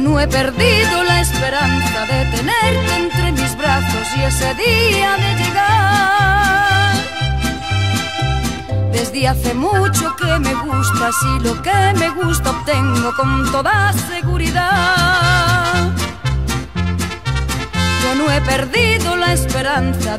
no he perdido la esperanza de tenerte entre mis brazos y ese día de llegar. Desde hace mucho que me gustas y lo que me gusta obtengo con toda seguridad. Yo no he perdido la esperanza de